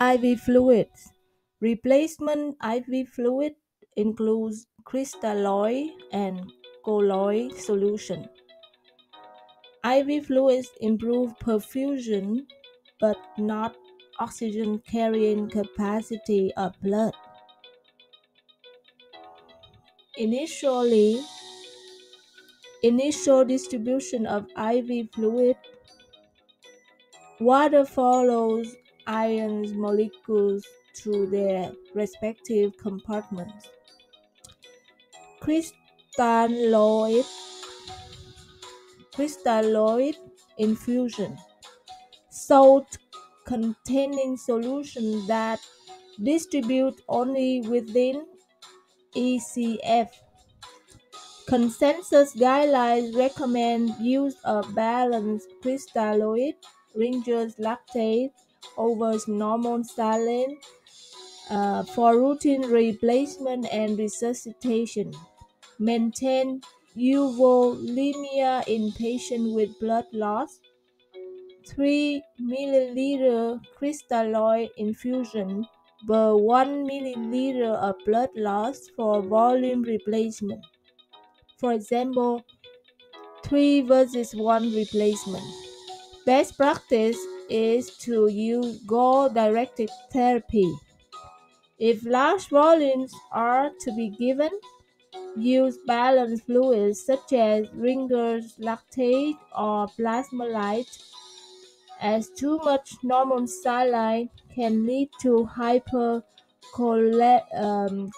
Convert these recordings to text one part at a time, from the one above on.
IV fluids. Replacement IV fluid includes crystalloid and colloid solution. IV fluids improve perfusion but not oxygen carrying capacity of blood. Initially, initial distribution of IV fluid, water follows ion molecules to their respective compartments. Crystalloid, crystalloid infusion. Salt containing solution that distribute only within ECF. Consensus guidelines recommend use of balanced crystalloid Ringer's lactate over normal saline uh, for routine replacement and resuscitation. Maintain euvolemia in patients with blood loss. 3 milliliter crystalloid infusion per 1 milliliter of blood loss for volume replacement. For example, 3 versus 1 replacement. Best practice is to use goal-directed therapy. If large volumes are to be given, use balanced fluids such as Ringer's lactate or PlasmaLyte, as too much normal saline can lead to hyperchloremic um,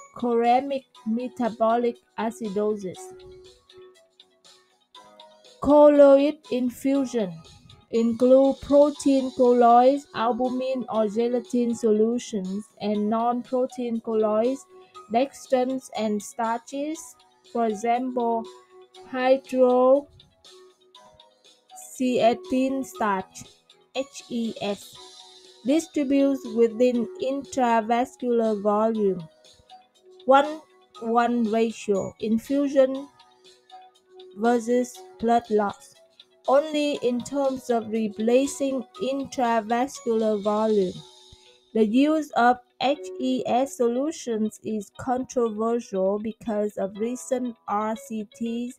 metabolic acidosis. Colloid infusion include protein colloids, albumin or gelatin solutions, and non-protein colloids, dextrans and starches, for example, hydroxyethyl starch, HES, distributes within intravascular volume. 1 1 ratio infusion versus blood loss only in terms of replacing intravascular volume. The use of HES solutions is controversial because of recent RCTs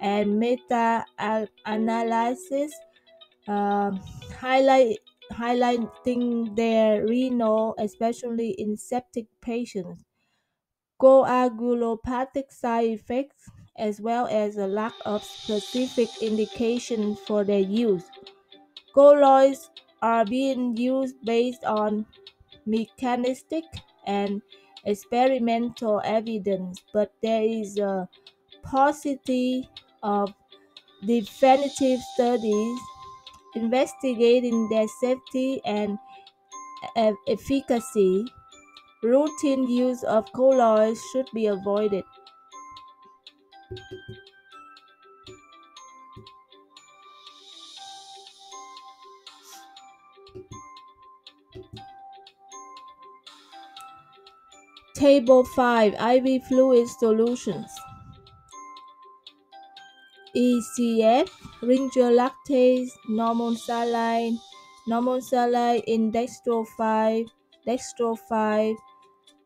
and meta-analysis uh, highlight, highlighting their renal, especially in septic patients, coagulopathic side effects, as well as a lack of specific indication for their use. Colloids are being used based on mechanistic and experimental evidence, but there is a paucity of definitive studies investigating their safety and efficacy. Routine use of colloids should be avoided. Table 5 IV Fluid Solutions. ECF Ringer lactate normal saline normal saline in dextro 5 dextro 5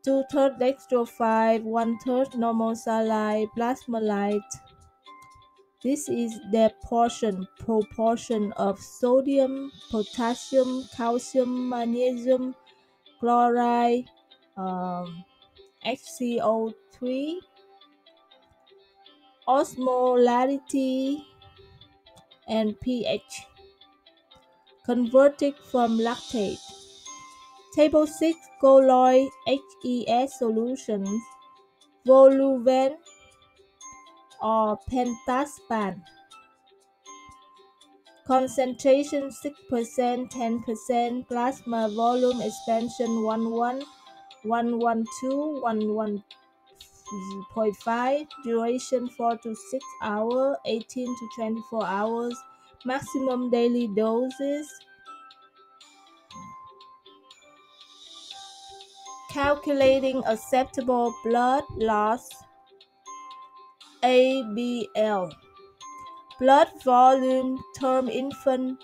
two third dextro 5 one third normal saline PlasmaLyte this is the portion proportion of sodium potassium calcium magnesium chloride um, HCO3 osmolarity and pH. Converted from lactate Table 6 colloid HES solutions. Voluven or uh, pentaspan. Concentration 6% 10% plasma volume expansion 11 112 11.5 duration 4 to 6 hours 18 to 24 hours. Maximum daily doses calculating acceptable blood loss ABL blood volume term infant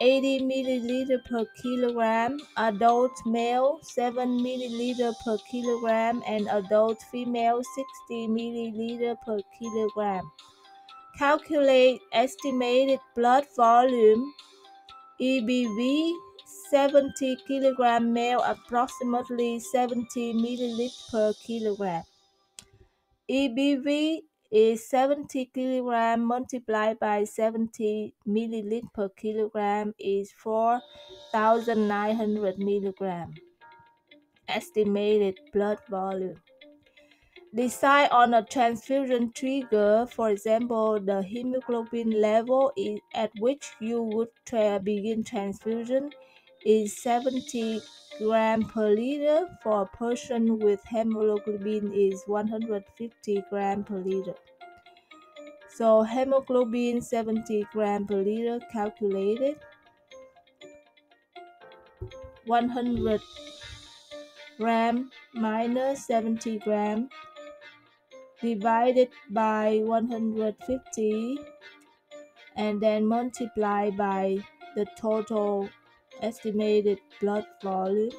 80 milliliter per kilogram, adult male 7 milliliter per kilogram, and adult female 60 milliliter per kilogram. Calculate estimated blood volume EBV 70 kilogram male approximately 70 milliliter per kilogram. EBV is 70 kilogram multiplied by 70 milliliter per kilogram is 4,900 milligram. Estimated blood volume. Decide on a transfusion trigger, for example, the hemoglobin level is at which you would tra begin transfusion is 70 gram per liter. For a person with hemoglobin is 150 gram per liter. So hemoglobin 70 gram per liter calculated 100 gram minus 70 gram divided by 150 and then multiply by the total estimated blood volume.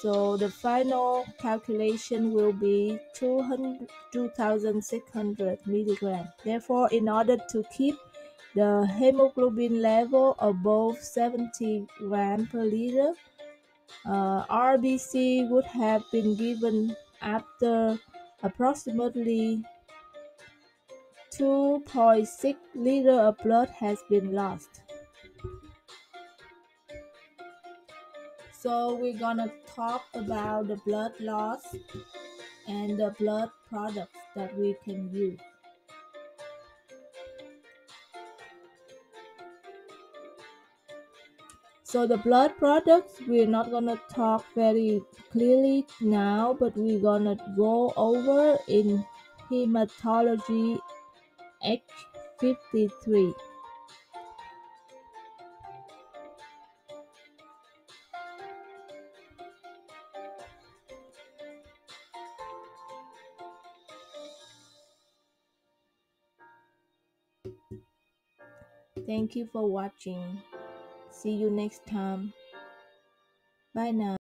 So the final calculation will be 2,600 milligram. Therefore, in order to keep the hemoglobin level above 70 gram per liter, uh, RBC would have been given after approximately 2.6 liter of blood has been lost. So we're gonna talk about the blood loss and the blood products that we can use. So the blood products, we're not gonna talk very clearly now, but we're gonna go over in hematology H53. Thank you for watching. See you next time. Bye now.